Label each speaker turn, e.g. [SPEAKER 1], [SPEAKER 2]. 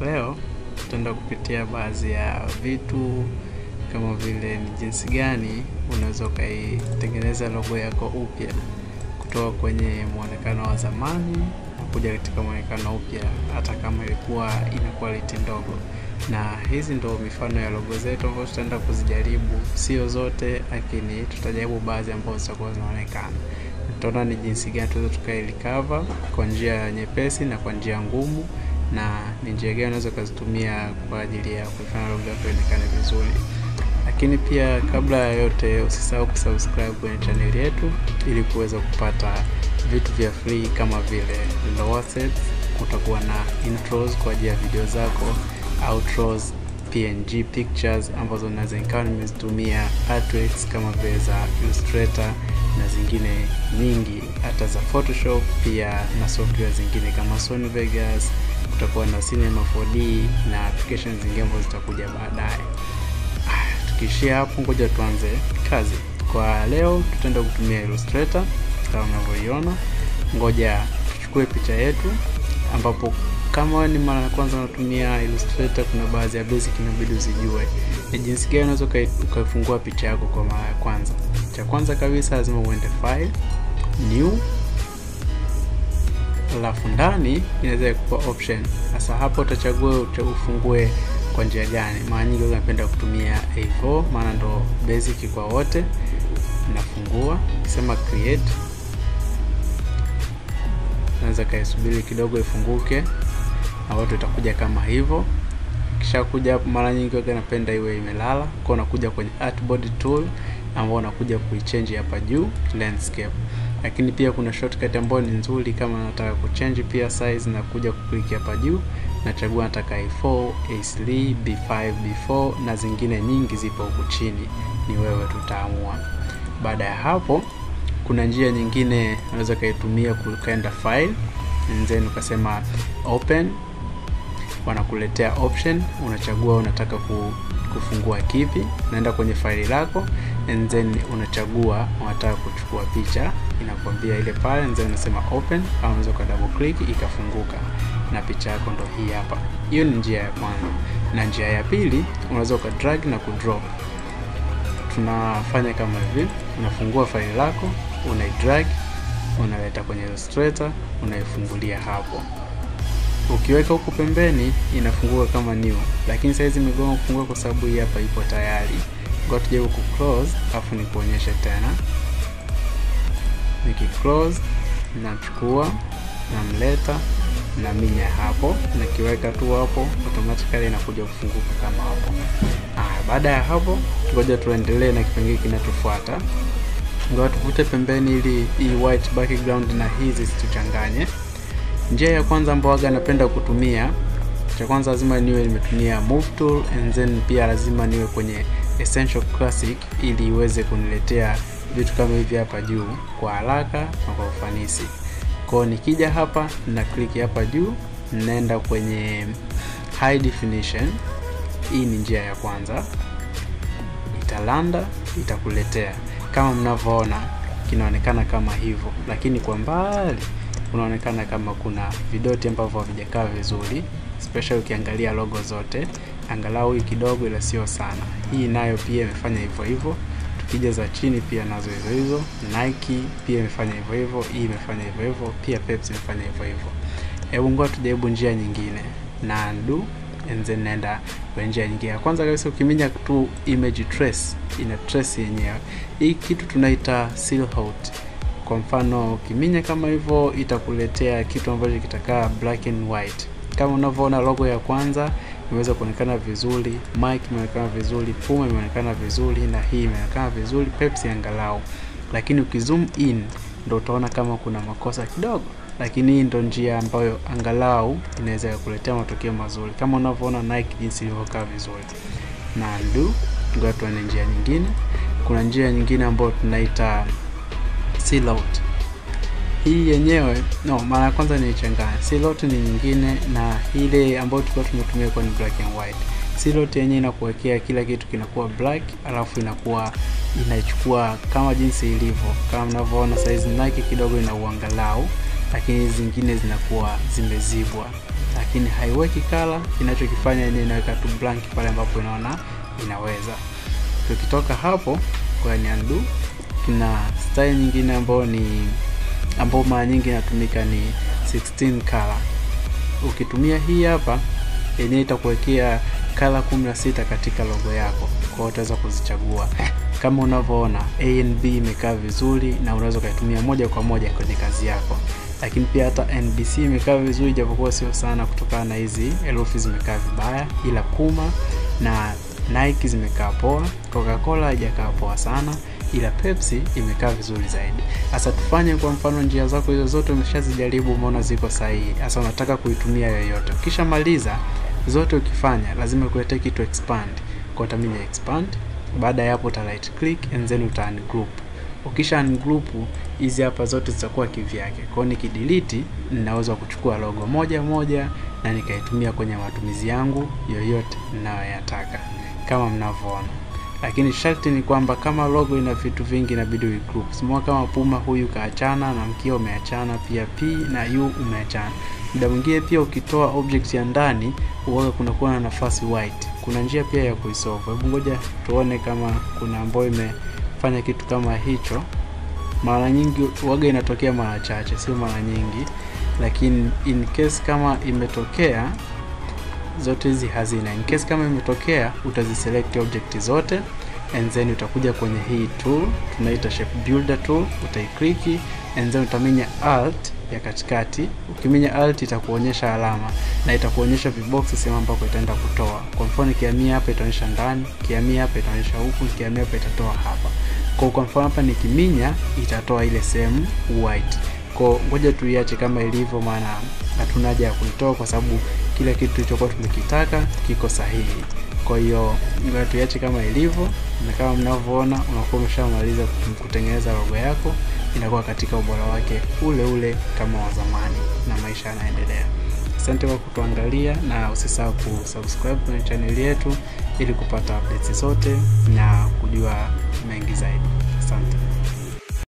[SPEAKER 1] Leo tutaenda kupitia baadhi ya vitu kama vile ni jinsi gani unaweza ukaitengeneza logo yako upya kutoka kwenye mwonekano wa zamani na kuja katika mwonekano upya, hata kama ilikuwa ina quality ndogo. Na hizi ndo mifano ya logo zetu ambazo tutaenda kuzijaribu, sio zote, lakini tutajaribu baadhi ambazo zitakuwa zinaonekana. Tutaona ni jinsi gani tunaweza tukailikava kwa njia nyepesi na kwa njia ngumu na ni njia gani unaweza ukazitumia kwa ajili ya kuifanya logo yako ionekane vizuri. Lakini pia kabla ya yote, usisahau kusubscribe kwenye chaneli yetu ili kuweza kupata vitu vya free kama vile logo sets, kutakuwa na intros kwa ajili ya video zako, outros, PNG pictures ambazo naweza nikawa nimezitumia artworks kama vile za Illustrator na zingine nyingi hata za Photoshop, pia na software zingine kama Sony Vegas. Kutakuwa na Cinema 4D na applications zingine ambazo zitakuja baadaye. Tukiishia hapo, ngoja tuanze kazi. Kwa leo tutaenda kutumia Illustrator kama unavyoiona. Ngoja tuchukue picha yetu, ambapo kama ni mara ya kwanza unatumia Illustrator, kuna baadhi ya basic inabidi uzijue ni jinsi gani unaweza ukaifungua picha yako kwa mara ya kwanza. Cha kwanza kabisa lazima uende file new, alafu ndani inaweza kupa option. Sasa hapo utachagua ufungue kwa njia gani. Mara nyingi unapenda kutumia A4 maana ndo basic kwa wote. Nafungua kisema create, naweza kaisubiri kidogo ifunguke, na watu itakuja kama hivyo. Kisha kuja mara nyingi waga napenda iwe imelala, kwa unakuja kwenye artboard tool ambao unakuja kuichange hapa juu landscape, lakini pia kuna shortcut ambayo ni nzuri kama nataka kuchange pia size, na kuja kukliki hapa juu. Nachagua nataka A4, A3, B5, B4 na zingine nyingi zipo huku chini, ni wewe tutaamua. Baada ya hapo, kuna njia nyingine unaweza kaitumia kukaenda file. Then ukasema open, wanakuletea option, unachagua unataka kufungua kipi, naenda kwenye faili lako and then unachagua unataka kuchukua picha, inakwambia ile pale and then unasema open, au unaweza ka double click ikafunguka na picha yako ndo hii hapa. Hiyo ni njia ya kwanza, na njia ya pili unaweza uka drag na kudrop. Tunafanya kama hivi, unafungua faili lako, unaidrag, unaleta kwenye Illustrator, unaifungulia hapo. Ukiweka huku pembeni inafunguka kama new, lakini saizi imegoma kufungua kwa sababu hii hapa ipo tayari. Ngoja tujaribu ku close, afu nikuonyeshe tena. Niki close, nachukua namleta na minya hapo, nakiweka tu hapo, automatically inakuja kufunguka kama hapo. Ah, baada ya hapo, ngoja tuendelee na kipengele kinachofuata. Ngoja tuvute pembeni ili hii white background na hizi situchanganye. Njia ya kwanza ambayo waga napenda kutumia, cha kwanza lazima niwe nimetumia move tool and then pia lazima niwe kwenye essential classic ili iweze kuniletea vitu kama hivi hapa juu kwa haraka na kwa ufanisi. Kwa nikija hapa na kliki hapa juu, naenda kwenye high definition. Hii ni njia ya kwanza, italanda itakuletea. Kama mnavyoona, kinaonekana kama hivyo, lakini kwa mbali kunaonekana kama kuna vidoti ambavyo havijakaa vizuri, especially ukiangalia logo zote, angalau hii kidogo, ila sio sana. Hii nayo pia imefanya hivyo hivyo Tukija za chini pia nazo hizo hizo, Nike pia imefanya hivyo hivyo, hii imefanya hivyo hivyo, pia Pepsi imefanya hivyo hivyo. Hebu ngoja tujaribu njia nyingine na undo and then naenda kwa njia nyingine. Kwanza kabisa ukiminya tu image trace, ina trace yenyewe. Hii kitu tunaita silhouette. Kwa mfano ukiminya kama hivyo, itakuletea kitu ambacho kitakaa black and white. Kama unavyoona logo ya kwanza imeweza kuonekana vizuri, Mike imeonekana vizuri, Puma imeonekana vizuri na hii imeonekana vizuri, Pepsi angalau. Lakini ukizoom in ndo utaona kama kuna makosa kidogo, lakini hii ndo njia ambayo angalau inaweza kukuletea matokeo mazuri, kama unavyoona Nike jinsi ilivyokaa vizuri. Na ndu, ngoja tuone njia nyingine. Kuna njia nyingine ambayo tunaita silhouette. Hii yenyewe no, mara ya kwanza nilichanganya. silot ni nyingine na ile ambayo tulikuwa tumetumia kwa ni black and white. Silot yenyewe inakuwekea kila kitu kinakuwa black, alafu inakuwa inachukua kama jinsi ilivyo. Kama mnavyoona size nake kidogo ina uangalau, lakini zingine zinakuwa zimezibwa. lakini haiweki kala. Inachokifanya yenyewe inaweka tu blank pale ambapo inaona inaweza. Tukitoka hapo kwa ni undo, tuna style nyingine ambayo ni ambayo mara nyingi inatumika ni 16 color. Ukitumia hii hapa yenyewe itakuwekea kala 16 katika logo yako, kwa hiyo utaweza kuzichagua kama unavyoona A and B imekaa vizuri, na unaweza ukaitumia moja kwa moja kwenye kazi yako. Lakini pia hata NBC imekaa vizuri, japokuwa sio sana kutokana na hizi herufi zimekaa vibaya, ila Puma na Nike zimekaa poa. Coca-Cola haijakaa poa sana, ila Pepsi imekaa vizuri zaidi. Sasa tufanye kwa mfano, njia zako hizo zote umeshazijaribu, umeona ziko sahihi. Sasa unataka kuitumia yoyote, ukishamaliza zote ukifanya, lazima kuleta kitu expand, kwa utaminya expand. Baada ya hapo uta right click and then uta ungroup. Ukisha ungroup hizi hapa zote zitakuwa kivyake. Kwa hiyo nikidelete, ninaweza kuchukua logo moja moja na nikaitumia kwenye matumizi yangu yoyote ninayoyataka kama mnavyoona. Lakini sharti ni kwamba kama logo ina vitu vingi inabidi uigroup. Simua kama Puma huyu kaachana na mkia umeachana, pia P na U umeachana. Muda mwingine pia ukitoa object ya ndani huwaga kunakuwa na nafasi white. Kuna njia pia ya kuisolve. Hebu ngoja tuone kama kuna ambayo imefanya kitu kama hicho. Mara nyingi waga inatokea mara chache, sio mara nyingi, lakini in case kama imetokea zote hizi hazina. In case kama imetokea, utaziselect object zote and then utakuja kwenye hii tool tunaita shape builder tool, utaikliki and then utaminya alt ya katikati. Ukiminya alt itakuonyesha alama na itakuonyesha viboksi sehemu ambako itaenda kutoa. Kwa mfano, kiamia hapa itaonyesha ndani, kiamia hapa itaonyesha huku, kiamia hapa itatoa hapa. Kwa mfano hapa nikiminya itatoa ile sehemu white. Kwa ngoja tuiache kama ilivyo, maana hatuna haja ya kuitoa kwa sababu kila kitu tulichokuwa tumekitaka kiko sahihi. Kwa hiyo ngoja tuiache kama ilivyo, na kama mnavyoona unakuwa umeshamaliza kutengeneza logo yako, inakuwa katika ubora wake ule ule kama wa zamani, na maisha yanaendelea. Asante kwa kutuangalia, na usisahau kusubscribe kwenye chaneli yetu ili kupata updates zote na kujua mengi zaidi. Asante.